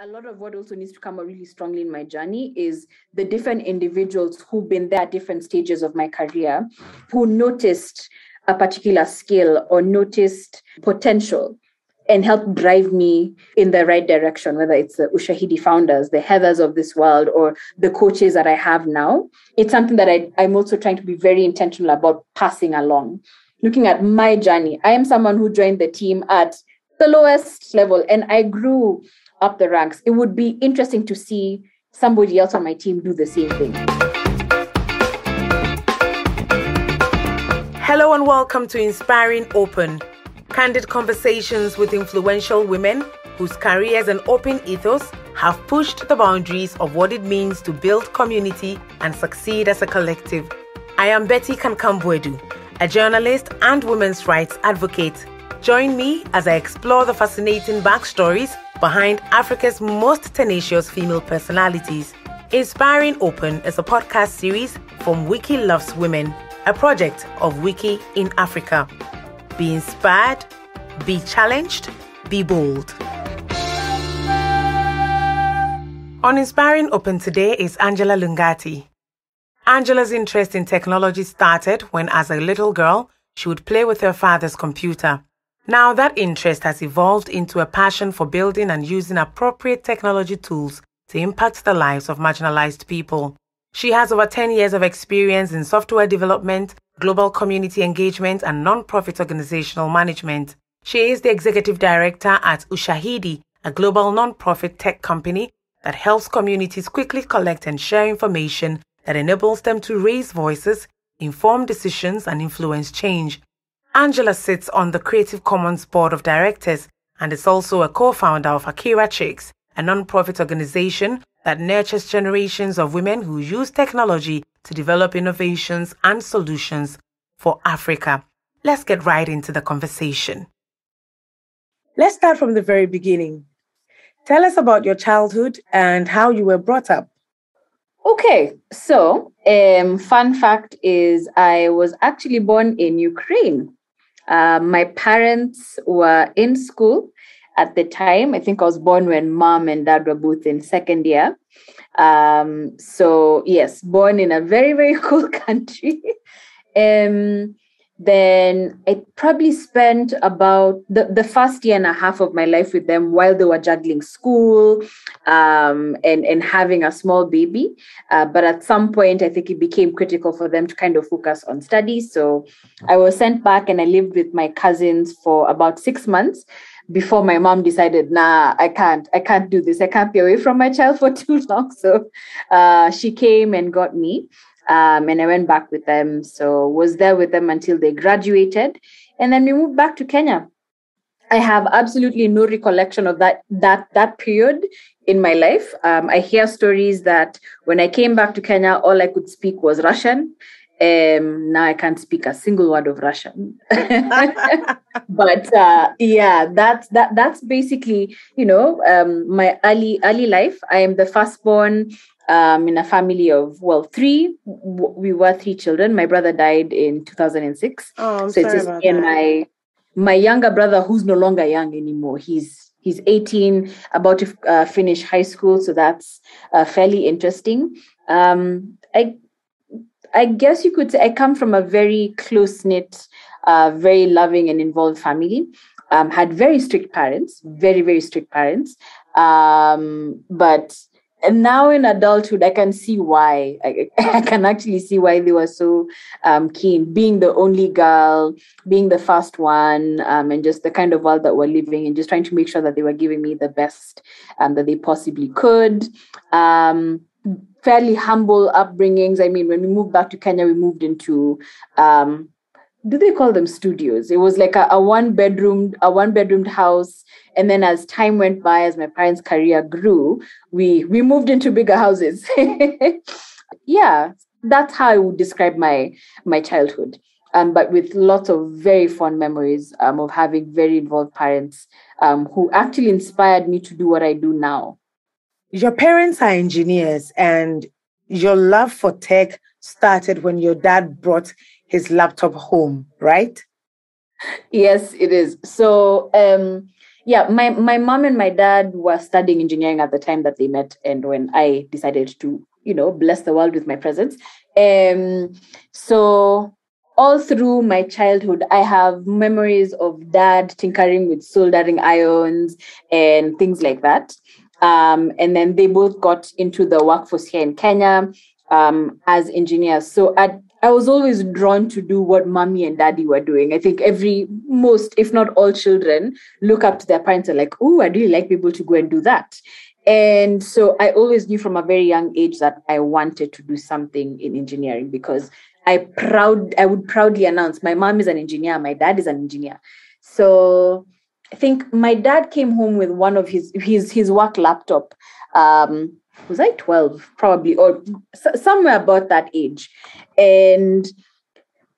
a lot of what also needs to come out really strongly in my journey is the different individuals who've been there at different stages of my career who noticed a particular skill or noticed potential and helped drive me in the right direction, whether it's the Ushahidi founders, the Heathers of this world, or the coaches that I have now. It's something that I, I'm also trying to be very intentional about passing along. Looking at my journey, I am someone who joined the team at the lowest level and I grew up the ranks. It would be interesting to see somebody else on my team do the same thing. Hello and welcome to Inspiring Open, candid conversations with influential women whose careers and open ethos have pushed the boundaries of what it means to build community and succeed as a collective. I am Betty Kankam-Boadu, a journalist and women's rights advocate. Join me as I explore the fascinating backstories behind Africa's most tenacious female personalities. Inspiring Open is a podcast series from Wiki Loves Women, a project of Wiki in Africa. Be inspired, be challenged, be bold. On Inspiring Open today is Angela Lungati. Angela's interest in technology started when, as a little girl, she would play with her father's computer. Now, that interest has evolved into a passion for building and using appropriate technology tools to impact the lives of marginalized people. She has over 10 years of experience in software development, global community engagement, and non-profit organizational management. She is the executive director at Ushahidi, a global non-profit tech company that helps communities quickly collect and share information that enables them to raise voices, inform decisions, and influence change. Angela sits on the Creative Commons Board of Directors and is also a co founder of AkiraChix, a non-profit organization that nurtures generations of women who use technology to develop innovations and solutions for Africa. Let's get right into the conversation. Let's start from the very beginning. Tell us about your childhood and how you were brought up. Okay, so um, fun fact is I was actually born in Ukraine. Uh, my parents were in school at the time. I think I was born when mom and dad were both in second year. Um, so yes, born in a very very cool country. um, then I probably spent about the, the first year and a half of my life with them while they were juggling school um, and, and having a small baby. Uh, but at some point, I think it became critical for them to kind of focus on studies. So I was sent back and I lived with my cousins for about six months before my mom decided, nah, I can't, I can't do this. I can't be away from my child for too long. So uh, she came and got me um, and I went back with them. So was there with them until they graduated, and then we moved back to Kenya. I have absolutely no recollection of that that that period in my life. Um, I hear stories that when I came back to Kenya, all I could speak was Russian. Um, now I can't speak a single word of Russian. but uh, yeah, that's that that's basically you know um, my early early life. I am the firstborn um, in a family of well three we were three children. My brother died in 2006 oh, so it's just me and my my younger brother who's no longer young anymore. He's he's 18 about to uh, finish high school. So that's uh, fairly interesting. Um, i i guess you could say i come from a very close knit uh, very loving and involved family. Um, had very strict parents very very strict parents. Um, but and now in adulthood i can see why. I, I can actually see why they were so um, keen. Being the only girl being the first one um, and just the kind of world that we're living and just trying to make sure that they were giving me the best um, that they possibly could. Um, fairly humble upbringings. I mean when we moved back to kenya we moved into um, do they call them studios? It was like a, a one bedroom a one bedroomed house. And then as time went by as my parents career grew we we moved into bigger houses. Yeah that's how i would describe my my childhood. Um, but with lots of very fond memories um, of having very involved parents um, who actually inspired me to do what i do now. Your parents are engineers and your love for tech started when your dad brought his laptop home right yes it is so um yeah, my, my mom and my dad were studying engineering at the time that they met, and when I decided to, you know, bless the world with my presence. Um, so all through my childhood, I have memories of dad tinkering with soldering irons and things like that. Um, and then they both got into the workforce here in Kenya um, as engineers. So at I was always drawn to do what mommy and daddy were doing. I think every, most, if not all children, look up to their parents and like, oh, I'd really like people to go and do that. And so I always knew from a very young age that I wanted to do something in engineering because I proud I would proudly announce my mom is an engineer, my dad is an engineer. So I think my dad came home with one of his his his work laptop. Um, was I 12 probably or somewhere about that age. And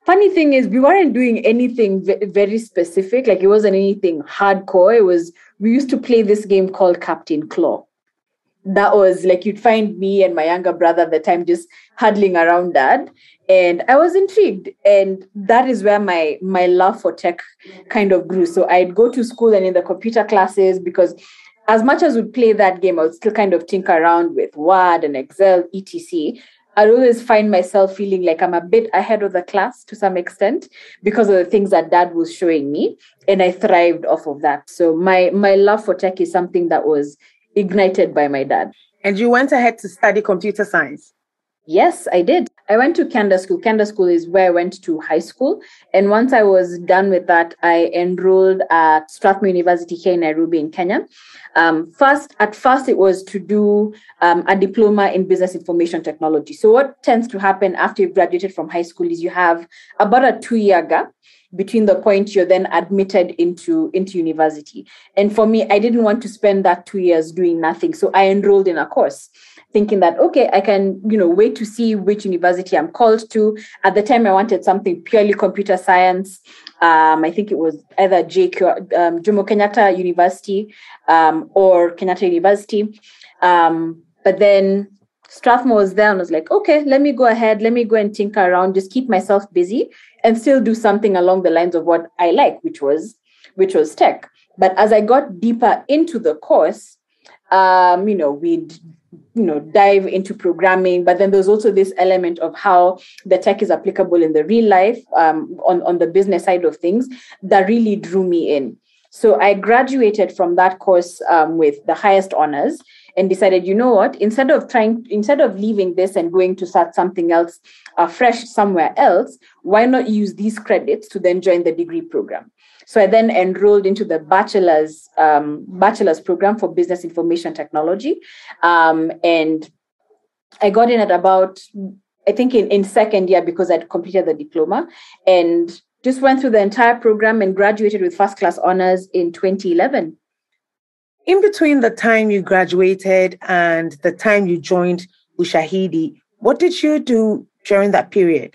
funny thing is we weren't doing anything very specific. Like it wasn't anything hardcore. It was we used to play this game called captain claw. That was like you'd find me and my younger brother at the time just huddling around dad and i was intrigued. And that is where my my love for tech kind of grew. So i'd go to school and in the computer classes because as much as we'd play that game, I would still kind of tinker around with Word and Excel, etc. I'd always find myself feeling like I'm a bit ahead of the class to some extent because of the things that dad was showing me. And I thrived off of that. So my my love for tech is something that was ignited by my dad. And you went ahead to study computer science. Yes, I did. I went to Kianda School. Kianda School is where I went to high school. And once I was done with that, I enrolled at Strathmore University here in Nairobi in Kenya. Um, first, at first, it was to do um, a diploma in business information technology. So, what tends to happen after you've graduated from high school is you have about a two year gap between the point you're then admitted into into university and for me i didn't want to spend that two years doing nothing so i enrolled in a course thinking that okay i can you know wait to see which university i'm called to. At the time i wanted something purely computer science. Um, i think it was either jq um, jomo kenyatta university um, or kenyatta university. Um, but then strathmore was there and was like okay let me go ahead let me go and tinker around just keep myself busy and still do something along the lines of what i like which was which was tech. But as i got deeper into the course um, you know, we'd you know dive into programming but then there's also this element of how the tech is applicable in the real life um, on, on the business side of things that really drew me in. So i graduated from that course um, with the highest honors and decided you know what instead of trying instead of leaving this and going to start something else uh, fresh somewhere else why not use these credits to then join the degree program so I then enrolled into the bachelor's um, bachelor's program for business information technology, um, and I got in at about I think in, in second year because I'd completed the diploma and just went through the entire program and graduated with first class honors in 2011. In between the time you graduated and the time you joined Ushahidi, what did you do during that period?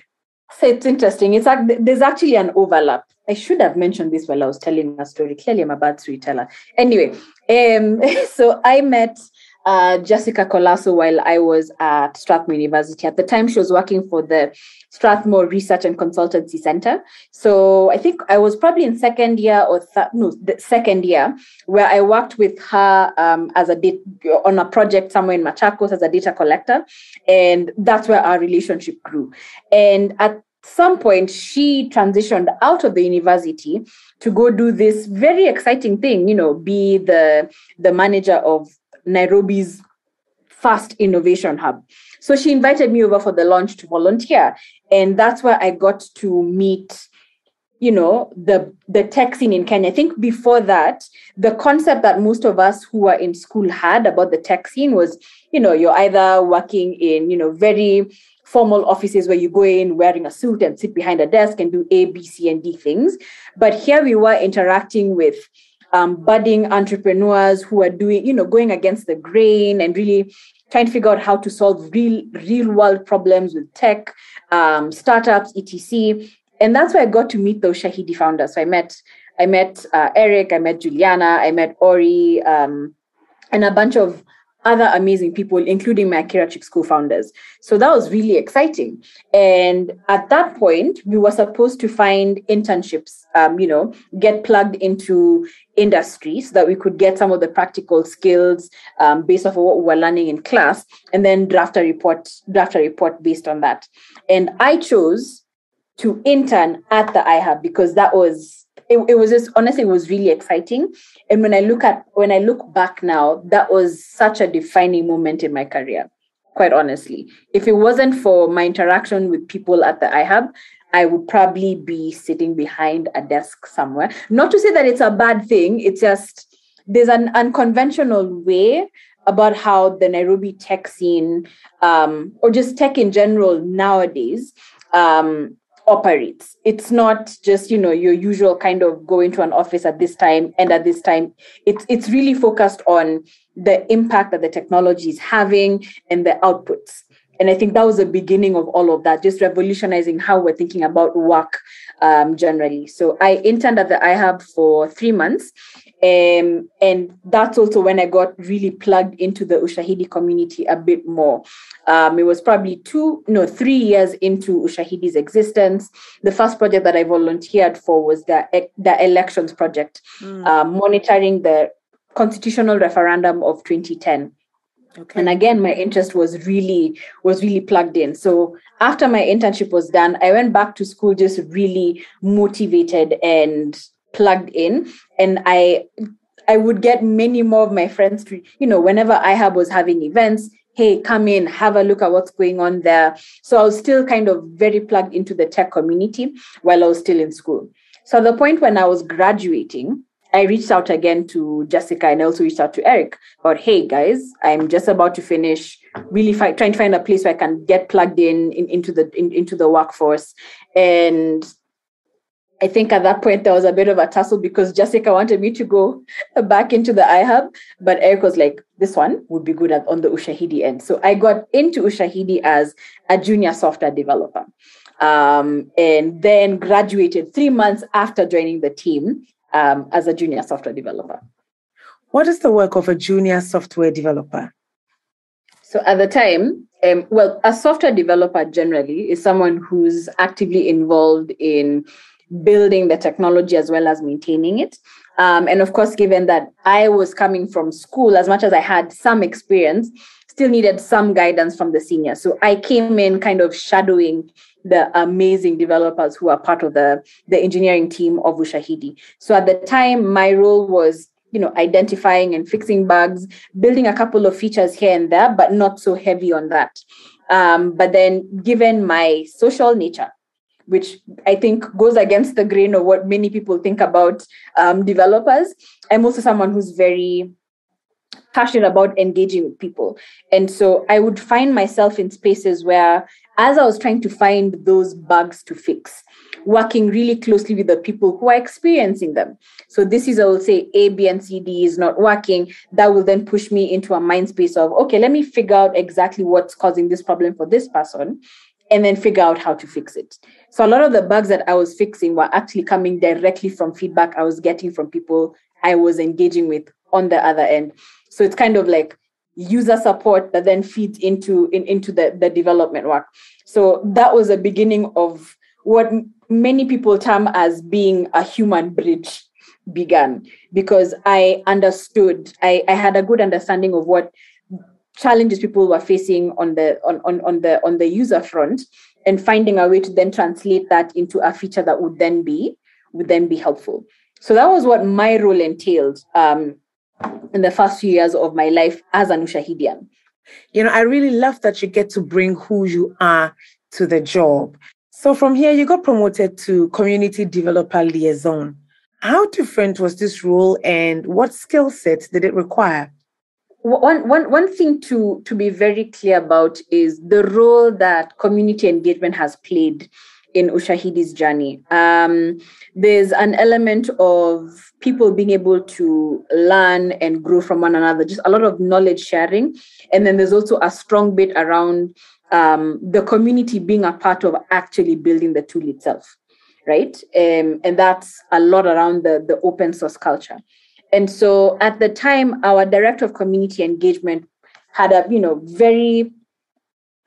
So it's interesting. It's like there's actually an overlap. I should have mentioned this while I was telling a story. Clearly, I'm a bad storyteller. Anyway, um, so I met uh, Jessica Colaço while I was at Strathmore University. At the time, she was working for the Strathmore Research and Consultancy Center. So I think I was probably in second year or th- no, the second year where I worked with her um, as a on a project somewhere in Machakos as a data collector, and that's where our relationship grew. And at some point she transitioned out of the university to go do this very exciting thing you know be the the manager of nairobi's first innovation hub. So she invited me over for the launch to volunteer and that's where i got to meet you know the the tech scene in kenya. I think before that the concept that most of us who were in school had about the tech scene was you know you're either working in you know very formal offices where you go in wearing a suit and sit behind a desk and do A, B, C, and D things. But here we were interacting with um, budding entrepreneurs who are doing, you know, going against the grain and really trying to figure out how to solve real, real world problems with tech, um, startups, etc. And that's where I got to meet those Ushahidi founders. So I met, I met uh, Eric, I met Juliana, I met Ory, um, and a bunch of other amazing people, including my AkiraChix co-founders. So that was really exciting. And at that point, we were supposed to find internships, um, you know, get plugged into industry so that we could get some of the practical skills um, based off of what we were learning in class, and then draft a report, draft a report based on that. And I chose to intern at the iHub because that was it, it was just honestly it was really exciting. And when i look at when i look back now that was such a defining moment in my career quite honestly. If it wasn't for my interaction with people at the ihub i would probably be sitting behind a desk somewhere. Not to say that it's a bad thing it's just there's an unconventional way about how the nairobi tech scene um, or just tech in general nowadays um, operates. It's not just, you know, your usual kind of go into an office at this time and at this time. It's it's really focused on the impact that the technology is having and the outputs. And I think that was the beginning of all of that, just revolutionizing how we're thinking about work um, generally. So I interned at the iHub for three months. Um, and that's also when I got really plugged into the Ushahidi community a bit more. Um, it was probably two, no, three years into Ushahidi's existence. The first project that I volunteered for was the, the elections project, mm. monitoring the constitutional referendum of 2010. Okay. And again, my interest was really was really plugged in. So after my internship was done, I went back to school just really motivated and plugged in and i i would get many more of my friends to you know whenever iHub was having events hey come in have a look at what's going on there so i was still kind of very plugged into the tech community while i was still in school so the point when i was graduating I reached out again to Jessica and I also reached out to Eric about, hey guys, I'm just about to finish really fi- trying to find a place where I can get plugged in, in into the in, into the workforce. And I think at that point there was a bit of a tussle because Jessica wanted me to go back into the iHub, but Eric was like, this one would be good at, on the Ushahidi end. So I got into Ushahidi as a junior software developer. Um, and then graduated three months after joining the team um, as a junior software developer. What is the work of a junior software developer? So at the time, um, well, a software developer generally is someone who's actively involved in building the technology as well as maintaining it. Um, and of course, given that I was coming from school, as much as I had some experience, still needed some guidance from the senior. So I came in kind of shadowing the amazing developers who are part of the, the engineering team of Ushahidi. So at the time, my role was you know identifying and fixing bugs building a couple of features here and there but not so heavy on that um, but then given my social nature which I think goes against the grain of what many people think about um, developers. I'm also someone who's very passionate about engaging with people. And so I would find myself in spaces where, as I was trying to find those bugs to fix, working really closely with the people who are experiencing them. So this is, I will say, A, B, and C, D is not working. That will then push me into a mind space of, okay, let me figure out exactly what's causing this problem for this person and then figure out how to fix it. So a lot of the bugs that I was fixing were actually coming directly from feedback I was getting from people I was engaging with on the other end. So it's kind of like user support that then feeds into in, into the, the development work. So that was a beginning of what many people term as being a human bridge began because I understood, I, I had a good understanding of what challenges people were facing on the on, on, on the on the user front and finding a way to then translate that into a feature that would then be would then be helpful so that was what my role entailed um, in the first few years of my life as an ushahidian. You know i really love that you get to bring who you are to the job. So from here you got promoted to community developer liaison. How different was this role and what skill sets did it require? One, one, one thing to, to be very clear about is the role that community engagement has played in Ushahidi's journey. Um, there's an element of people being able to learn and grow from one another, just a lot of knowledge sharing. And then there's also a strong bit around um, the community being a part of actually building the tool itself, right? Um, and that's a lot around the, the open source culture. And so at the time, our director of community engagement had a you know very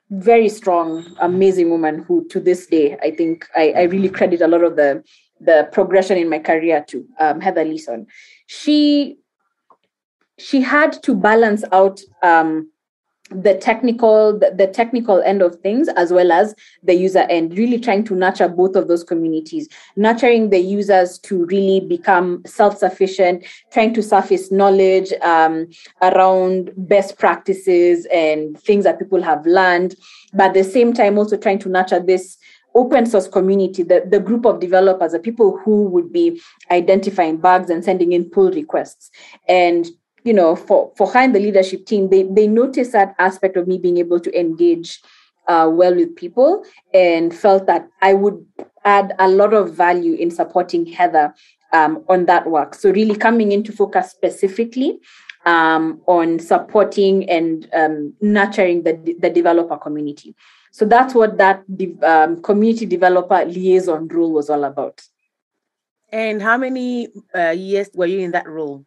very strong, amazing woman who to this day I think I, I really credit a lot of the the progression in my career to um, Heather Leeson. She she had to balance out um, the technical the, the, technical end of things as well as the user end really trying to nurture both of those communities. Nurturing the users to really become self-sufficient trying to surface knowledge um, around best practices and things that people have learned but at the same time also trying to nurture this open source community the, the group of developers the people who would be identifying bugs and sending in pull requests. And you know, for, for her and the leadership team, they, they noticed that aspect of me being able to engage uh, well with people and felt that I would add a lot of value in supporting Heather um, on that work. So, really coming into focus specifically um, on supporting and um, nurturing the, the developer community. So, that's what that de- um, community developer liaison role was all about. And how many uh, years were you in that role?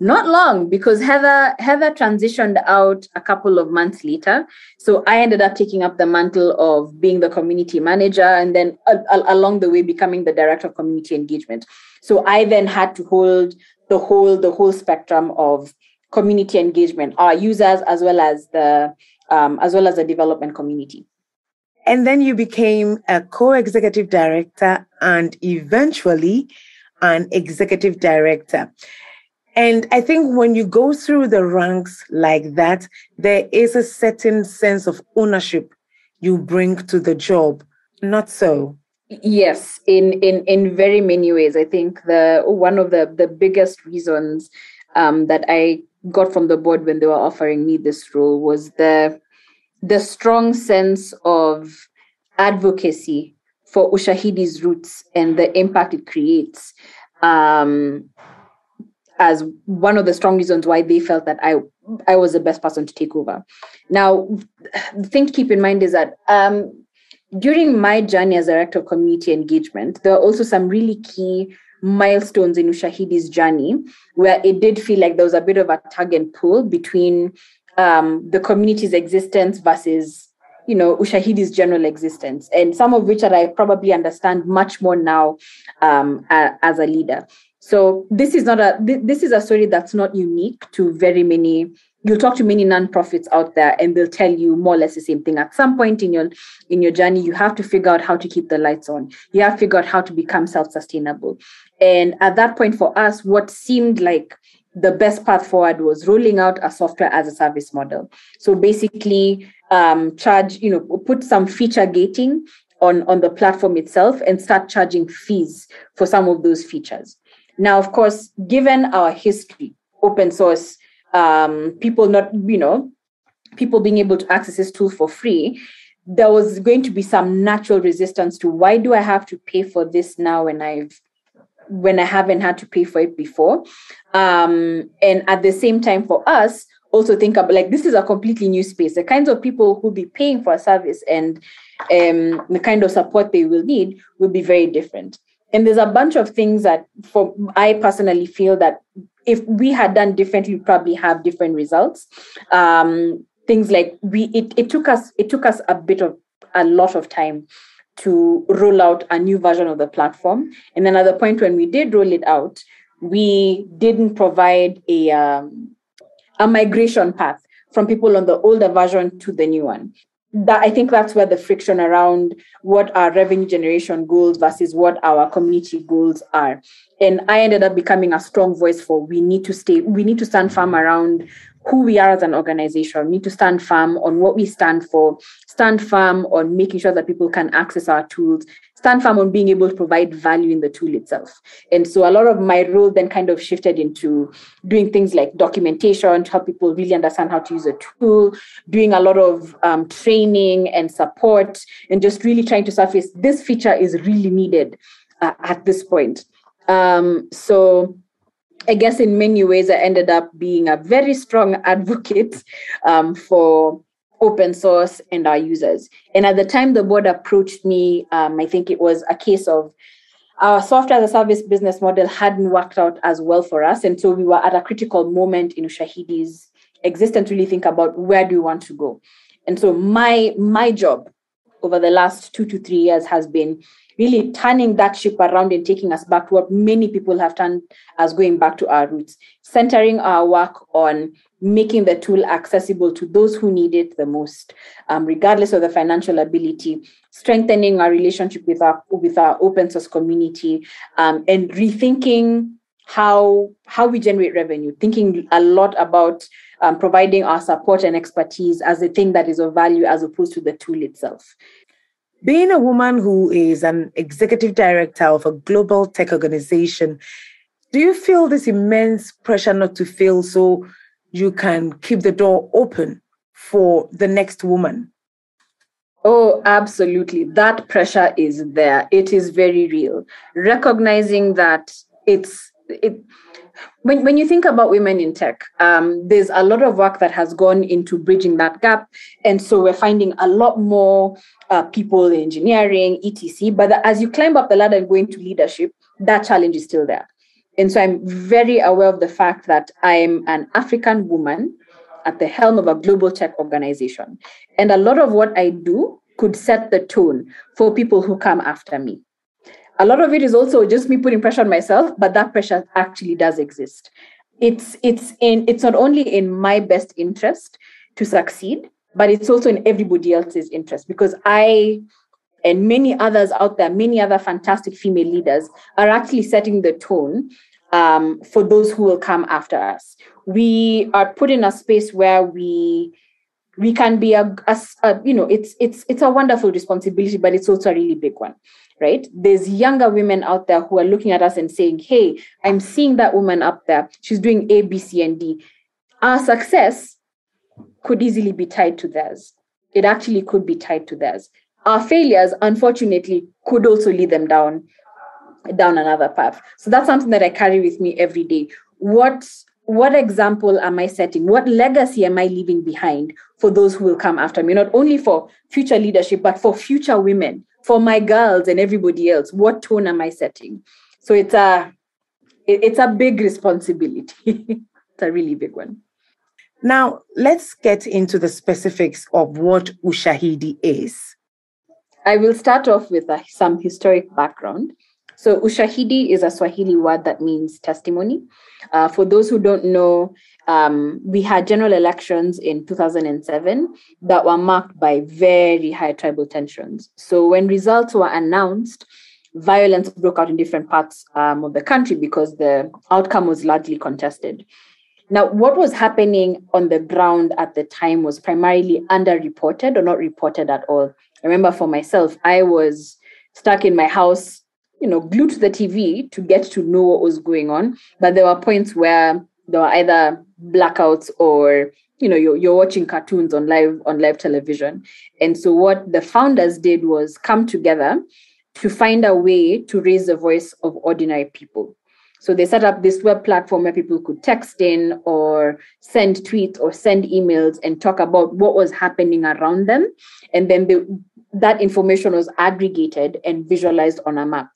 Not long because heather heather transitioned out a couple of months later. So i ended up taking up the mantle of being the community manager and then uh, along the way becoming the director of community engagement. So i then had to hold the whole the whole spectrum of community engagement our users as well as the um, as well as the development community. And then you became a co-executive director and eventually an executive director and I think when you go through the ranks like that, there is a certain sense of ownership you bring to the job. Not so. Yes, in in in very many ways. I think the one of the the biggest reasons um, that I got from the board when they were offering me this role was the the strong sense of advocacy for Ushahidi's roots and the impact it creates. Um, as one of the strong reasons why they felt that I I was the best person to take over. Now, the thing to keep in mind is that um, during my journey as director of community engagement, there are also some really key milestones in Ushahidi's journey where it did feel like there was a bit of a tug and pull between um, the community's existence versus you know Ushahidi's general existence, and some of which that I probably understand much more now um, as a leader. So this is not a this is a story that's not unique to very many. You'll talk to many nonprofits out there, and they'll tell you more or less the same thing. At some point in your in your journey, you have to figure out how to keep the lights on. You have to figure out how to become self sustainable. And at that point, for us, what seemed like the best path forward was rolling out a software as a service model. So basically, um, charge you know put some feature gating on on the platform itself and start charging fees for some of those features now, of course, given our history, open source, um, people not, you know, people being able to access this tool for free, there was going to be some natural resistance to why do I have to pay for this now when I've when I haven't had to pay for it before. Um, and at the same time, for us, also think about like this is a completely new space. The kinds of people who'll be paying for a service and um, the kind of support they will need will be very different and there's a bunch of things that for i personally feel that if we had done differently we probably have different results. Um, things like we it, it took us it took us a bit of a lot of time to roll out a new version of the platform. And then at the point when we did roll it out we didn't provide a um, a migration path from people on the older version to the new one that I think that's where the friction around what our revenue generation goals versus what our community goals are. And I ended up becoming a strong voice for we need to stay, we need to stand firm around who we are as an organization. We need to stand firm on what we stand for, stand firm on making sure that people can access our tools, stand firm on being able to provide value in the tool itself. And so a lot of my role then kind of shifted into doing things like documentation to help people really understand how to use a tool, doing a lot of um, training and support, and just really trying to surface this feature is really needed uh, at this point. Um, so I guess in many ways, I ended up being a very strong advocate um, for open source and our users. And at the time the board approached me, um, I think it was a case of our software as a service business model hadn't worked out as well for us. And so we were at a critical moment in Ushahidi's existence, really think about where do we want to go. And so my my job over the last two to three years has been really turning that ship around and taking us back to what many people have done as going back to our roots, centering our work on making the tool accessible to those who need it the most, um, regardless of the financial ability, strengthening our relationship with our with our open source community, um, and rethinking how how we generate revenue. Thinking a lot about um, providing our support and expertise as a thing that is of value as opposed to the tool itself. Being a woman who is an executive director of a global tech organization, do you feel this immense pressure not to fail so you can keep the door open for the next woman? Oh, absolutely. That pressure is there. It is very real. Recognizing that it's it when, when you think about women in tech, um, there's a lot of work that has gone into bridging that gap. And so we're finding a lot more uh, people in engineering, etc. But as you climb up the ladder and go into leadership, that challenge is still there. And so I'm very aware of the fact that I'm an African woman at the helm of a global tech organization. And a lot of what I do could set the tone for people who come after me a lot of it is also just me putting pressure on myself but that pressure actually does exist. It's it's in it's not only in my best interest to succeed but it's also in everybody else's interest because i and many others out there many other fantastic female leaders are actually setting the tone um, for those who will come after us. We are put in a space where we we can be a, a, a you know it's it's it's a wonderful responsibility but it's also a really big one right? There's younger women out there who are looking at us and saying, hey, I'm seeing that woman up there. She's doing A, B, C, and D. Our success could easily be tied to theirs. It actually could be tied to theirs. Our failures, unfortunately, could also lead them down down another path. So that's something that I carry with me every day. What what example am I setting? What legacy am I leaving behind for those who will come after me? Not only for future leadership, but for future women for my girls and everybody else what tone am i setting? So it's a it's a big responsibility. It's a really big one. Now let's get into the specifics of what ushahidi is. I will start off with a, some historic background so ushahidi is a swahili word that means testimony uh, for those who don't know um, we had general elections in 2007 that were marked by very high tribal tensions. So when results were announced, violence broke out in different parts um, of the country because the outcome was largely contested. Now, what was happening on the ground at the time was primarily underreported or not reported at all. I remember for myself, I was stuck in my house, you know, glued to the TV to get to know what was going on. But there were points where there were either blackouts or you know you're, you're watching cartoons on live on live television. And so what the founders did was come together to find a way to raise the voice of ordinary people. So they set up this web platform where people could text in or send tweets or send emails and talk about what was happening around them. And then they, that information was aggregated and visualized on a map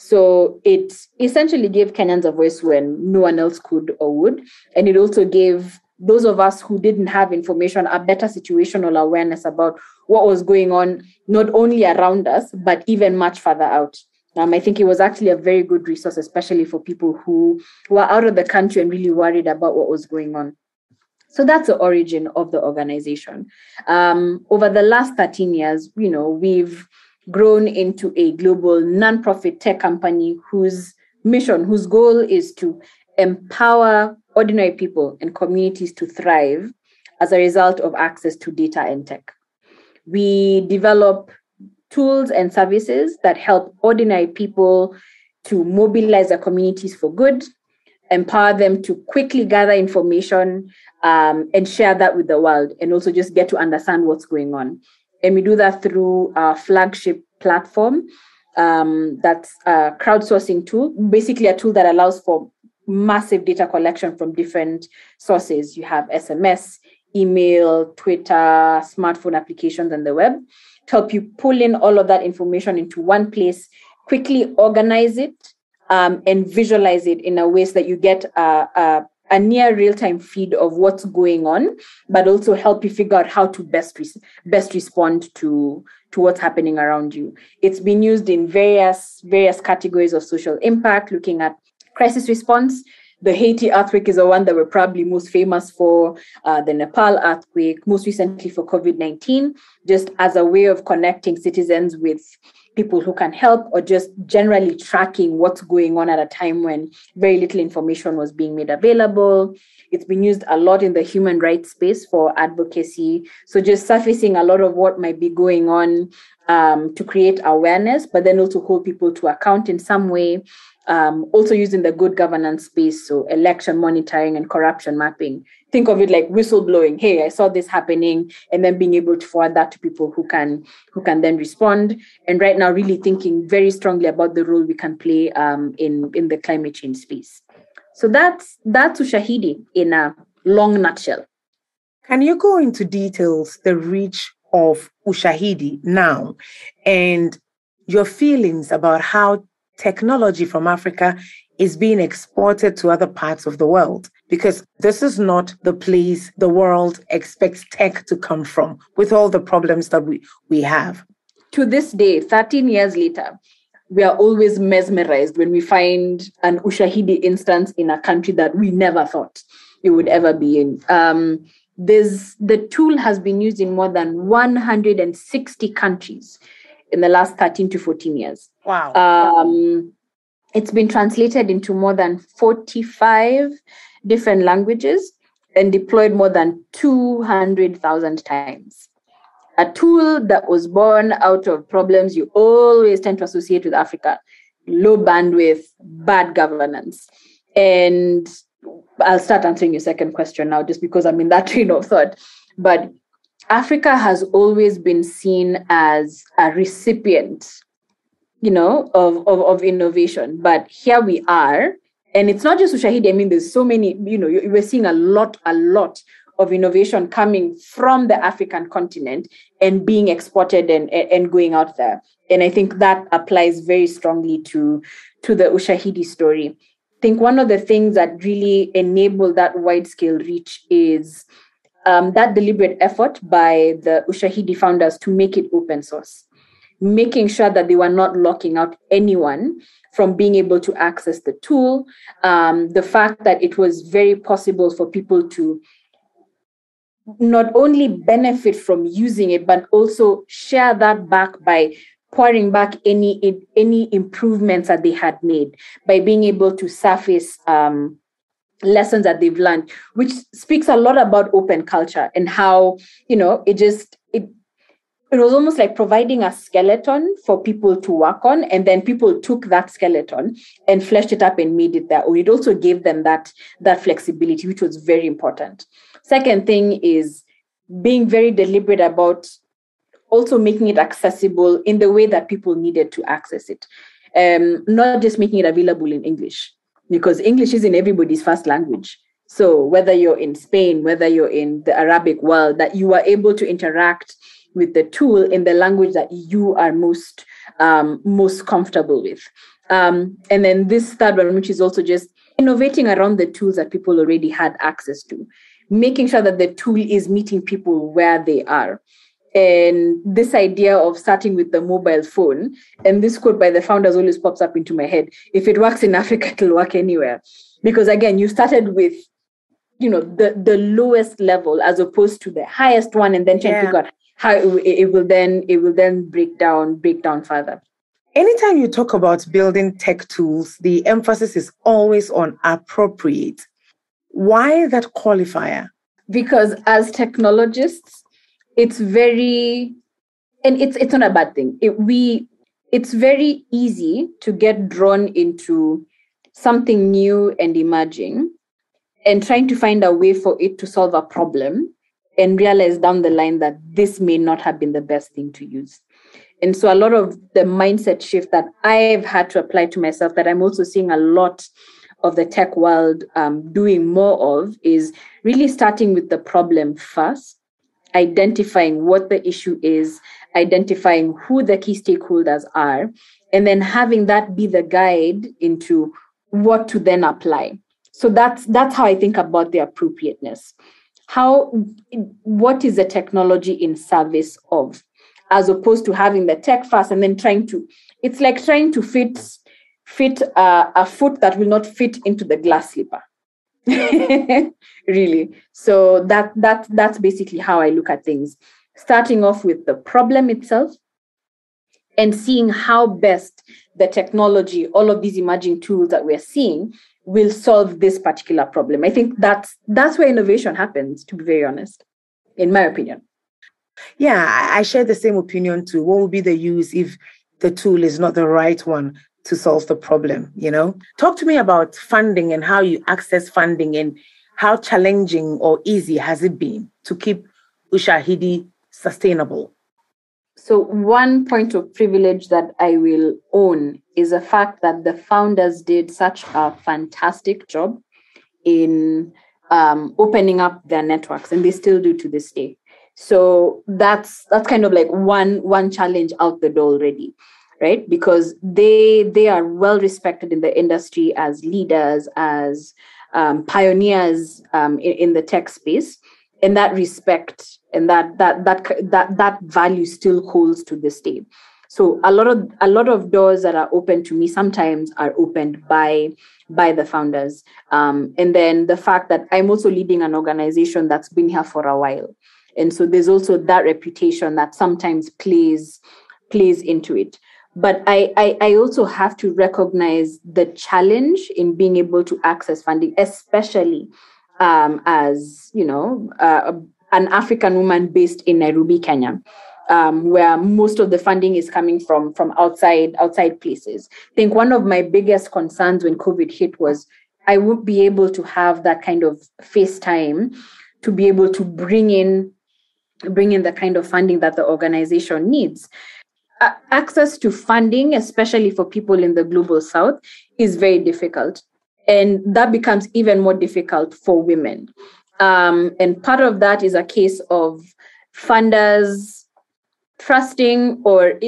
so it essentially gave Kenyans a voice when no one else could or would. And it also gave those of us who didn't have information a better situational awareness about what was going on, not only around us, but even much further out. Um, I think it was actually a very good resource, especially for people who were out of the country and really worried about what was going on. So that's the origin of the organization. Um, over the last 13 years, you know, we've grown into a global nonprofit tech company whose mission, whose goal is to empower ordinary people and communities to thrive as a result of access to data and tech. We develop tools and services that help ordinary people to mobilize their communities for good, empower them to quickly gather information um, and share that with the world, and also just get to understand what's going on. And we do that through our flagship platform. Um, that's a crowdsourcing tool, basically a tool that allows for massive data collection from different sources. You have SMS, email, Twitter, smartphone applications, and the web to help you pull in all of that information into one place, quickly organize it, um, and visualize it in a way so that you get a, a, a near real-time feed of what's going on, but also help you figure out how to best res- best respond to to what's happening around you. It's been used in various various categories of social impact, looking at crisis response. The Haiti earthquake is the one that we're probably most famous for, uh, the Nepal earthquake, most recently for COVID 19, just as a way of connecting citizens with people who can help or just generally tracking what's going on at a time when very little information was being made available. It's been used a lot in the human rights space for advocacy. So just surfacing a lot of what might be going on um, to create awareness, but then also hold people to account in some way um, also using the good governance space, so election monitoring and corruption mapping. Think of it like whistleblowing. Hey, I saw this happening, and then being able to forward that to people who can who can then respond. And right now, really thinking very strongly about the role we can play um, in in the climate change space. So that's that's Ushahidi in a long nutshell. Can you go into details the reach of Ushahidi now and your feelings about how technology from Africa is being exported to other parts of the world because this is not the place the world expects tech to come from with all the problems that we, we have. To this day, 13 years later, we are always mesmerized when we find an Ushahidi instance in a country that we never thought it would ever be in. Um, there's, the tool has been used in more than 160 countries in the last 13 to 14 years. Wow. Um, it's been translated into more than 45 different languages and deployed more than 200,000 times. A tool that was born out of problems you always tend to associate with Africa low bandwidth, bad governance. And I'll start answering your second question now, just because I'm in that train of thought. But Africa has always been seen as a recipient, you know, of, of, of innovation. But here we are. And it's not just Ushahidi. I mean, there's so many, you know, we're seeing a lot, a lot of innovation coming from the African continent and being exported and, and going out there. And I think that applies very strongly to, to the Ushahidi story. Think one of the things that really enable that wide scale reach is um, that deliberate effort by the Ushahidi founders to make it open source, making sure that they were not locking out anyone from being able to access the tool. Um, the fact that it was very possible for people to not only benefit from using it, but also share that back by pouring back any any improvements that they had made by being able to surface um, lessons that they've learned which speaks a lot about open culture and how you know it just it it was almost like providing a skeleton for people to work on and then people took that skeleton and fleshed it up and made it their own. It also gave them that that flexibility which was very important. Second thing is being very deliberate about also making it accessible in the way that people needed to access it um, not just making it available in english because English isn't everybody's first language. So whether you're in Spain, whether you're in the Arabic world, that you are able to interact with the tool in the language that you are most um, most comfortable with. Um, and then this third one, which is also just innovating around the tools that people already had access to, making sure that the tool is meeting people where they are and this idea of starting with the mobile phone and this quote by the founders always pops up into my head if it works in africa it'll work anywhere. Because again you started with you know the the lowest level as opposed to the highest one and then trying yeah. to figure out how it, it will then it will then break down break down further. Anytime you talk about building tech tools the emphasis is always on appropriate. Why that qualifier? Because as technologists it's very and it's it's not a bad thing. It, we it's very easy to get drawn into something new and emerging and trying to find a way for it to solve a problem and realize down the line that this may not have been the best thing to use. And so a lot of the mindset shift that i've had to apply to myself that i'm also seeing a lot of the tech world um, doing more of is really starting with the problem first identifying what the issue is, identifying who the key stakeholders are, and then having that be the guide into what to then apply. so that's that's how i think about the appropriateness how what is the technology in service of as opposed to having the tech first and then trying to it's like trying to fit fit a, foot that will not fit into the glass slipper really. So that that that's basically how i look at things. Starting off with the problem itself and seeing how best the technology all of these emerging tools that we're seeing will solve this particular problem. I think that's that's where innovation happens to be very honest in my opinion. Yeah i share the same opinion too. What would be the use if the tool is not the right one to solve the problem you know? Talk to me about funding and how you access funding and how challenging or easy has it been to keep Ushahidi sustainable? So one point of privilege that i will own is the fact that the founders did such a fantastic job in um, opening up their networks and they still do to this day. So that's that's kind of like one one challenge out the door already right? Because they they are well respected in the industry as leaders as um, pioneers um, in, in, the tech space. And that respect and that that that that that value still holds to this day. So a lot of a lot of doors that are open to me sometimes are opened by by the founders. Um, and then the fact that i'm also leading an organization that's been here for a while. And so there's also that reputation that sometimes plays plays into it but I, I, I also have to recognize the challenge in being able to access funding, especially um, as you know uh, an African woman based in Nairobi, Kenya. Um, where most of the funding is coming from from outside outside places. I think one of my biggest concerns when COVID hit was I would be able to have that kind of face time to be able to bring in bring in the kind of funding that the organization needs access to funding, especially for people in the global south, is very difficult. And that becomes even more difficult for women. Um, and part of that is a case of funders trusting or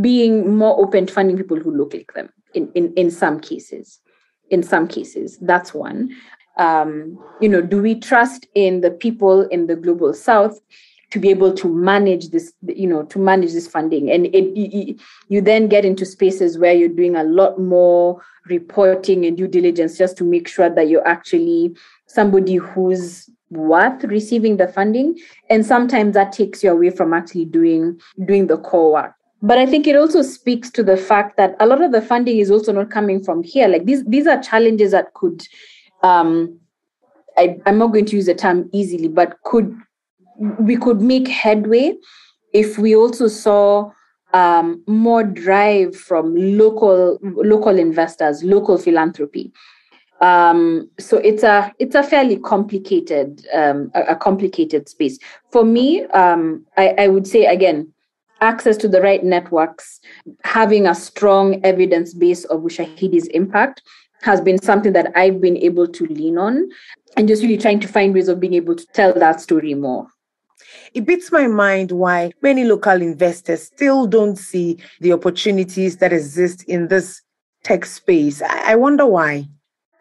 being more open to funding people who look like them in, in, in some cases. In some cases, that's one. Um, you know, do we trust in the people in the global south to be able to manage this you know to manage this funding. And it, it, you then get into spaces where you're doing a lot more reporting and due diligence just to make sure that you're actually somebody who's worth receiving the funding. And sometimes that takes you away from actually doing doing the core work. But i think it also speaks to the fact that a lot of the funding is also not coming from here. Like these these are challenges that could um I, i'm not going to use the term easily but could we could make headway if we also saw um, more drive from local local investors, local philanthropy. Um, so it's a it's a fairly complicated um, a, a, complicated space for me. Um, I, I would say again, access to the right networks, having a strong evidence base of Ushahidi's impact has been something that I've been able to lean on, and just really trying to find ways of being able to tell that story more. It beats my mind why many local investors still don't see the opportunities that exist in this tech space. I wonder why.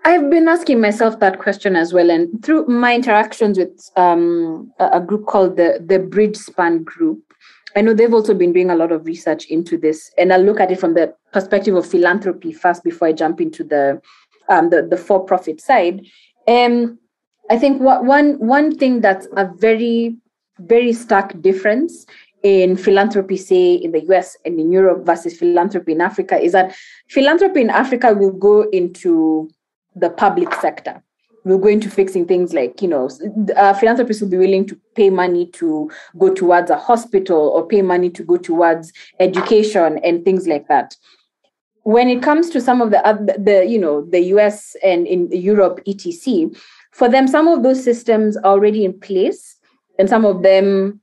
I've been asking myself that question as well, and through my interactions with um, a group called the the Bridgespan Group, I know they've also been doing a lot of research into this, and I look at it from the perspective of philanthropy first before I jump into the um, the, the for profit side. Um, I think what, one one thing that's a very very stark difference in philanthropy, say in the US and in Europe versus philanthropy in Africa, is that philanthropy in Africa will go into the public sector. We'll go into fixing things like, you know, uh, philanthropists will be willing to pay money to go towards a hospital or pay money to go towards education and things like that. When it comes to some of the other, the you know, the US and in Europe, etc., for them, some of those systems are already in place and some of them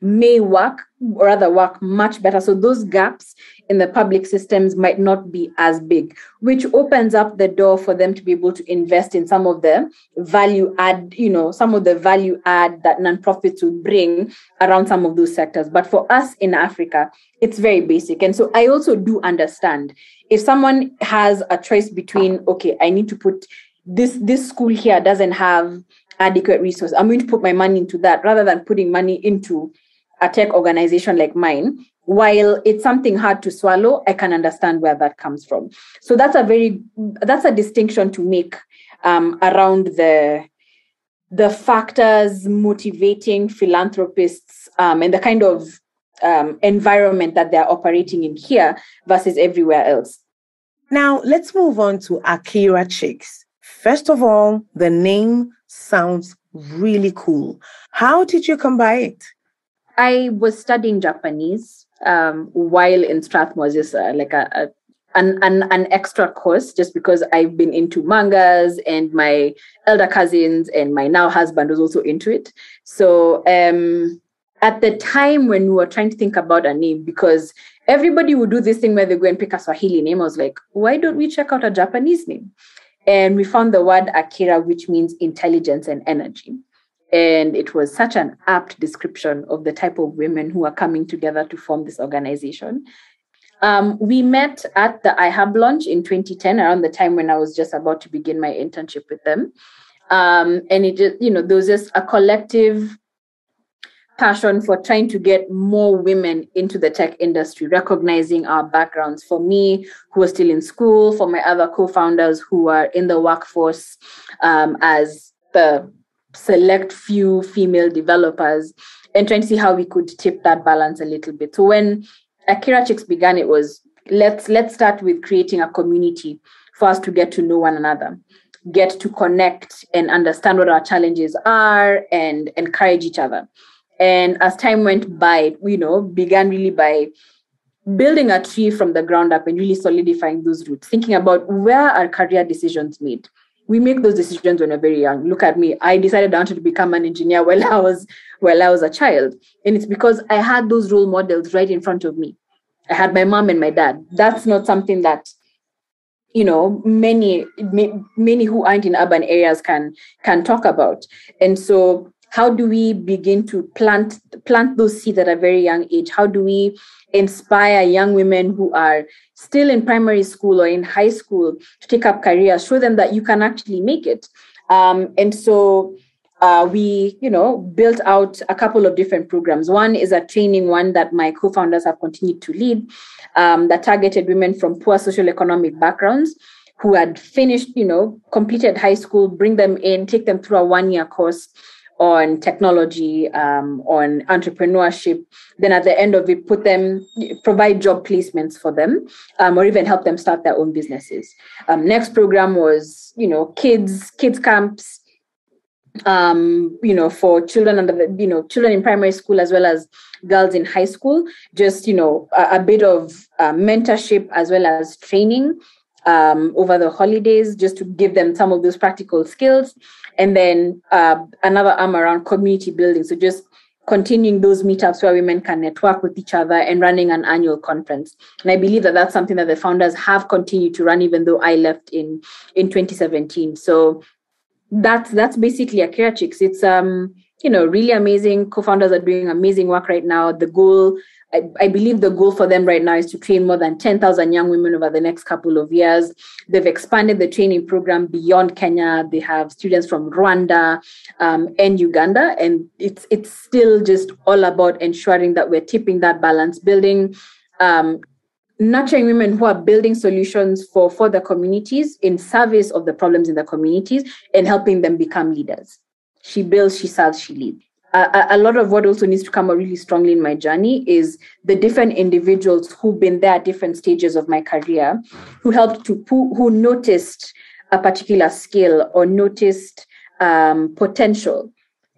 may work or rather work much better. So those gaps in the public systems might not be as big, which opens up the door for them to be able to invest in some of the value add, you know, some of the value add that nonprofits would bring around some of those sectors. But for us in Africa, it's very basic. And so I also do understand if someone has a choice between, okay, I need to put this this school here doesn't have adequate resources. I'm going to put my money into that rather than putting money into a tech organization like mine. While it's something hard to swallow, I can understand where that comes from. So that's a very that's a distinction to make um, around the the factors motivating philanthropists um, and the kind of um, environment that they're operating in here versus everywhere else. Now, let's move on to AkiraChix. First of all, the name sounds really cool. How did you come by it? I was studying Japanese um, while in Strathmore, just uh, like a, a an, an, an extra course just because I've been into mangas and my elder cousins and my now husband was also into it. So um, at the time when we were trying to think about a name, because everybody would do this thing where they go and pick a Swahili name, I was like, why don't we check out a Japanese name? And we found the word Akira, which means intelligence and energy. And it was such an apt description of the type of women who are coming together to form this organization. Um, we met at the iHub launch in 2010, around the time when I was just about to begin my internship with them. Um, and it just, you know, there was just a collective passion for trying to get more women into the tech industry, recognizing our backgrounds. For me, who was still in school, for my other co founders who are in the workforce um, as the select few female developers, and trying to see how we could tip that balance a little bit. So when AkiraChix began, it was let's let's start with creating a community for us to get to know one another get to connect and understand what our challenges are and encourage each other and as time went by, you know, began really by building a tree from the ground up and really solidifying those roots, thinking about where are career decisions made. We make those decisions when we're very young. Look at me. I decided I wanted to become an engineer while I was while I was a child. And it's because I had those role models right in front of me. I had my mom and my dad. That's not something that you know many many who aren't in urban areas can can talk about and so how do we begin to plant plant those seeds at a very young age? How do we inspire young women who are still in primary school or in high school to take up careers show them that you can actually make it. Um, and so uh, we you know built out a couple of different programs. One is a training one that my co-founders have continued to lead um, that targeted women from poor social economic backgrounds who had finished you know completed high school bring them in take them through a one year course on technology, um, on entrepreneurship. Then at the end of it, put them, provide job placements for them, um, or even help them start their own businesses. Um, next program was, you know, kids, kids camps, um, you know, for children under the, you know, children in primary school as well as girls in high school. Just, you know, a, a bit of uh, mentorship as well as training um, over the holidays just to give them some of those practical skills. And then uh, another arm around community building. So just continuing those meetups where women can network with each other and running an annual conference. And I believe that that's something that the founders have continued to run, even though I left in in 2017. So that's that's basically AkiraChix. It's um you know really amazing. Co-founders are doing amazing work right now. The goal I, I, believe the goal for them right now is to train more than 10,000 young women over the next couple of years. They've expanded the training program beyond Kenya. They have students from Rwanda um, and Uganda, and it's it's still just all about ensuring that we're tipping that balance, building. Um, nurturing women who are building solutions for, for the communities in service of the problems in the communities and helping them become leaders. She builds, she serves, she leads a, lot of what also needs to come out really strongly in my journey is the different individuals who've been there at different stages of my career who helped to who noticed a particular skill or noticed um, potential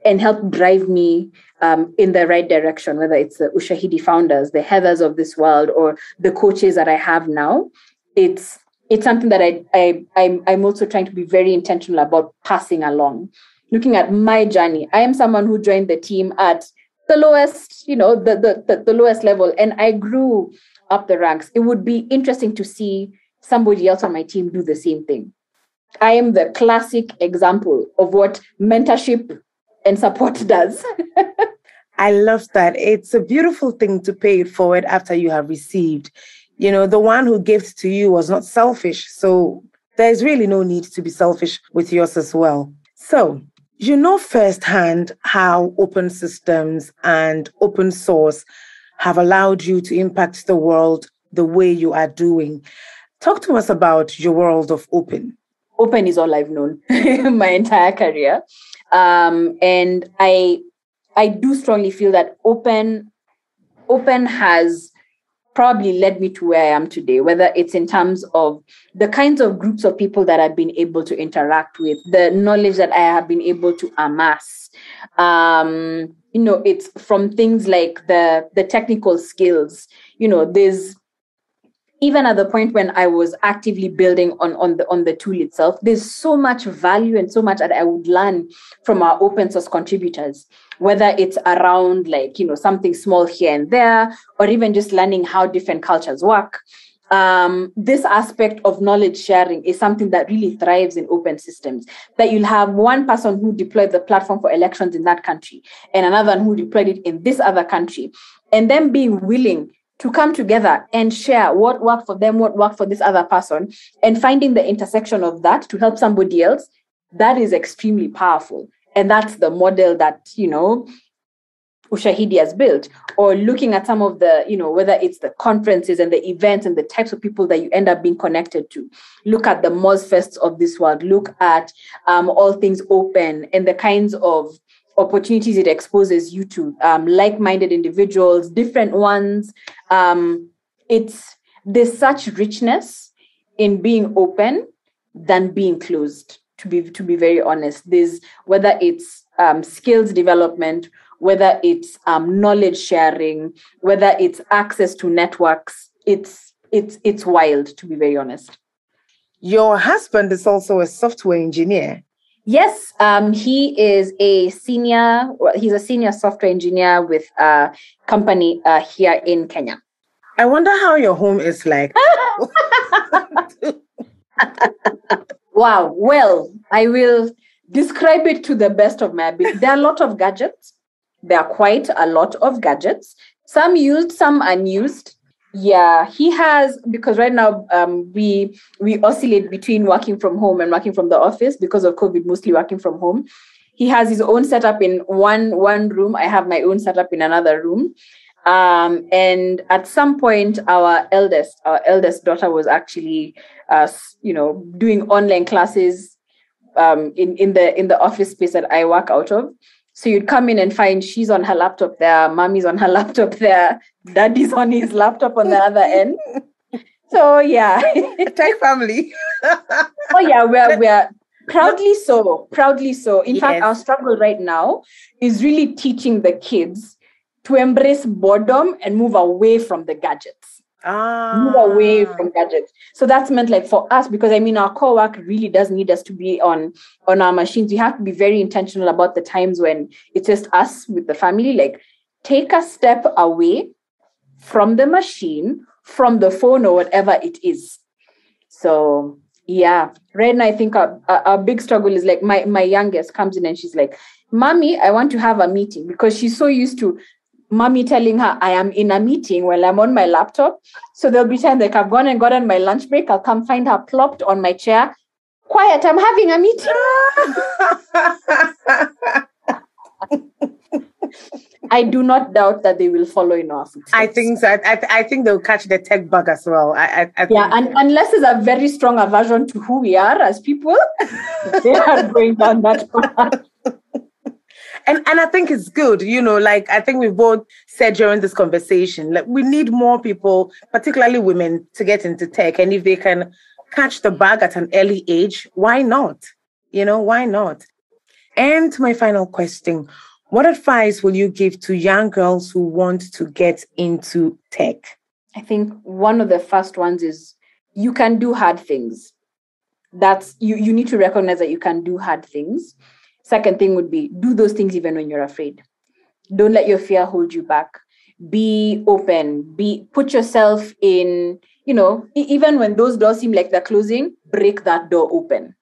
and helped drive me um, in the right direction, whether it's the Ushahidi founders, the Heathers of this world, or the coaches that I have now. It's it's something that I, I I'm, I'm also trying to be very intentional about passing along looking at my journey, I am someone who joined the team at the lowest, you know, the, the, the, the lowest level, and I grew up the ranks. It would be interesting to see somebody else on my team do the same thing. I am the classic example of what mentorship and support does. I love that. It's a beautiful thing to pay it forward after you have received. You know, the one who gives to you was not selfish. So there's really no need to be selfish with yours as well. So, you know firsthand how open systems and open source have allowed you to impact the world the way you are doing. Talk to us about your world of open. Open is all I've known my entire career. Um, and I I do strongly feel that open open has probably led me to where I am today, whether it's in terms of the kinds of groups of people that I've been able to interact with, the knowledge that I have been able to amass. Um, you know, it's from things like the the technical skills. You know, there's even at the point when I was actively building on, on the on the tool itself, there's so much value and so much that I would learn from our open source contributors, whether it's around like you know something small here and there, or even just learning how different cultures work. Um, this aspect of knowledge sharing is something that really thrives in open systems. That you'll have one person who deployed the platform for elections in that country, and another one who deployed it in this other country, and then being willing to come together and share what worked for them, what worked for this other person, and finding the intersection of that to help somebody else, that is extremely powerful. And that's the model that, you know, Ushahidi has built, or looking at some of the, you know, whether it's the conferences and the events and the types of people that you end up being connected to. Look at the MozFests of this world. Look at um, all things open and the kinds of opportunities it exposes you to um, like-minded individuals different ones. Um, it's there's such richness in being open than being closed to be to be very honest. There's whether it's um, skills development whether it's um, knowledge sharing whether it's access to networks it's it's it's wild to be very honest. Your husband is also a software engineer Yes, um, he is a senior. Well, he's a senior software engineer with a company uh, here in Kenya. I wonder how your home is like. wow. Well, I will describe it to the best of my ability. There are a lot of gadgets. There are quite a lot of gadgets. Some used, some unused yeah he has because right now um, we we oscillate between working from home and working from the office because of covid mostly working from home. He has his own setup in one one room. I have my own setup in another room. Um, and at some point our eldest our eldest daughter was actually uh, you know doing online classes um, in in the in the office space that i work out of so you'd come in and find she's on her laptop there, mommy's on her laptop there, daddy's on his laptop on the other end. So yeah. Tech family. oh yeah, we're we're proudly so. Proudly so. In yes. fact, our struggle right now is really teaching the kids to embrace boredom and move away from the gadgets ah. move away from gadgets. So that's meant like for us, because I mean our core work really does need us to be on on our machines. We have to be very intentional about the times when it's just us with the family. Like take a step away from the machine, from the phone or whatever it is. So yeah, right now I think our, our big struggle is like my my youngest comes in and she's like, "Mommy, I want to have a meeting," because she's so used to mommy telling her I am in a meeting while I'm on my laptop. So there'll be times like I've gone and gotten my lunch break. I'll come find her plopped on my chair. Quiet, I'm having a meeting. I do not doubt that they will follow in our footsteps. I think so. I, I think they'll catch the tech bug as well. I, I, yeah, and unless there's a very strong aversion to who we are as people, they are going down that path and and I think it's good, you know, like I think we've both said during this conversation, like we need more people, particularly women, to get into tech. And if they can catch the bug at an early age, why not? You know, why not? And my final question What advice will you give to young girls who want to get into tech? I think one of the first ones is you can do hard things. That's you, you need to recognize that you can do hard things Second thing would be do those things even when you're afraid. Don't let your fear hold you back. Be open. Be put yourself in, you know, even when those doors seem like they're closing, break that door open.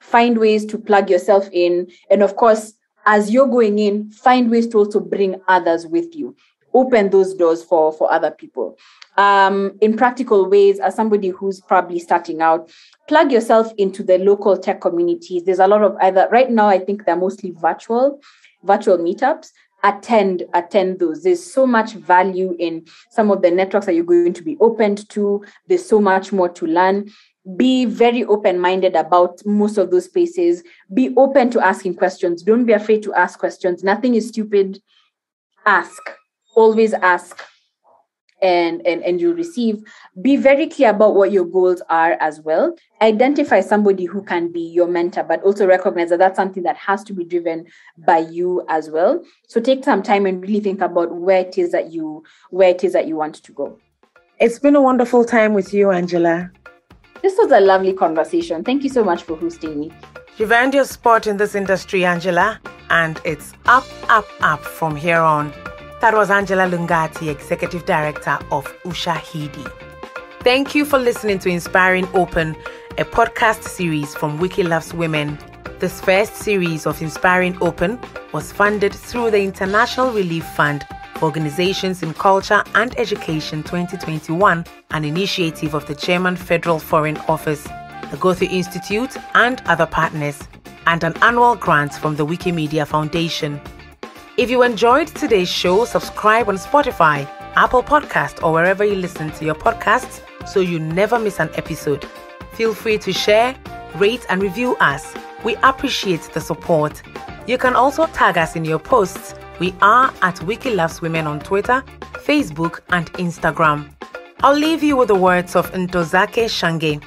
Find ways to plug yourself in. And of course, as you're going in, find ways to also bring others with you. Open those doors for for other people. Um, in practical ways as somebody who's probably starting out plug yourself into the local tech communities there's a lot of either right now i think they're mostly virtual virtual meetups. Attend attend those. There's so much value in some of the networks that you're going to be opened to. There's so much more to learn. Be very open minded about most of those spaces. Be open to asking questions. Don't be afraid to ask questions. Nothing is stupid. Ask always ask and, and and you receive. Be very clear about what your goals are as well. Identify somebody who can be your mentor but also recognize that that's something that has to be driven by you as well. So take some time and really think about where it is that you where it is that you want to go. It's been a wonderful time with you angela. This was a lovely conversation. Thank you so much for hosting me. You've earned your spot in this industry, Angela, and it's up, up, up from here on. That was Angela Lungati, Executive Director of Ushahidi. Thank you for listening to Inspiring Open, a podcast series from Wiki Loves Women. This first series of Inspiring Open was funded through the International Relief Fund for Organizations in Culture and Education 2021, an initiative of the German Federal Foreign Office, the Goethe Institute, and other partners, and an annual grant from the Wikimedia Foundation. If you enjoyed today's show, subscribe on Spotify, Apple Podcast, or wherever you listen to your podcasts so you never miss an episode. Feel free to share, rate, and review us. We appreciate the support. You can also tag us in your posts. We are at Wiki Loves Women on Twitter, Facebook, and Instagram. I'll leave you with the words of Ntozake Shange.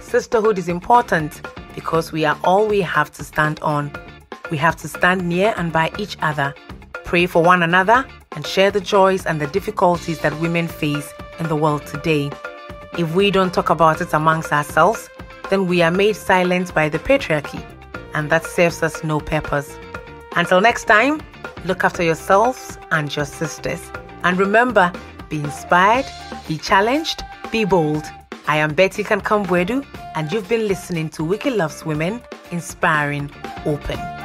Sisterhood is important because we are all we have to stand on. We have to stand near and by each other, pray for one another, and share the joys and the difficulties that women face in the world today. If we don't talk about it amongst ourselves, then we are made silent by the patriarchy, and that serves us no purpose. Until next time, look after yourselves and your sisters. And remember, be inspired, be challenged, be bold. I am Betty Kankam-Boadu, and you've been listening to Wiki Loves Women, Inspiring Open.